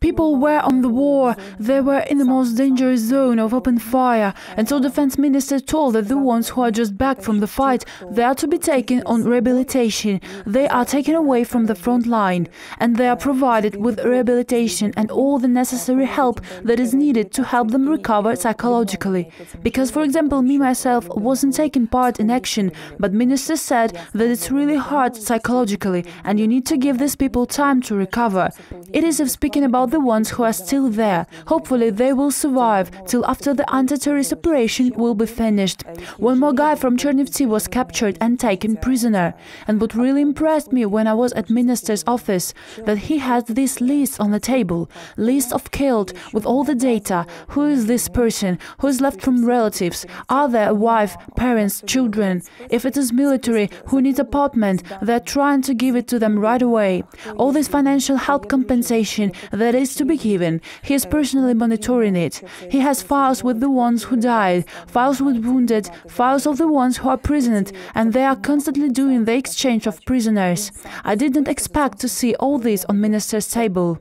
People were on the war. They were in the most dangerous zone of open fire. And so defense minister told that the ones who are just back from the fight, they are to be taken on rehabilitation. They are taken away from the front line and they are provided with rehabilitation and all the necessary help that is needed to help them recover psychologically. Because for example, me myself wasn't taking part in action, but minister said that it's really hard psychologically and you need to give these people time to recover. It is of speaking about the ones who are still there. Hopefully they will survive till after the anti-terrorist operation will be finished. One more guy from Chernivtsi was captured and taken prisoner. And what really impressed me when I was at minister's office, that he had this list on the table, list of killed with all the data. Who is this person? Who is left from relatives? Are there a wife, parents, children? If it is military who needs apartment, they're trying to give it to them right away. All this financial help compensation that is to be given, he is personally monitoring it. He has files with the ones who died, files with wounded, files of the ones who are prisoned, and they are constantly doing the exchange of prisoners. I didn't expect to see all this on minister's table.